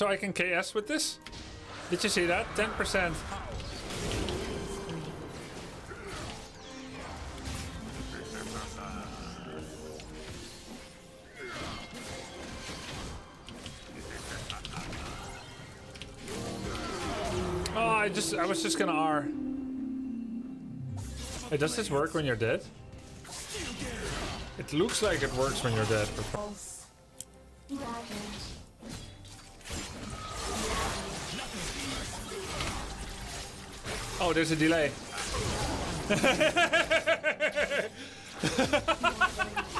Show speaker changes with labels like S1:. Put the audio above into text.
S1: so I can KS with this? Did you see that? 10%. Oh, I just, I was just gonna R. Hey, does this work when you're dead? It looks like it works when you're dead. But... Oh, there's a delay.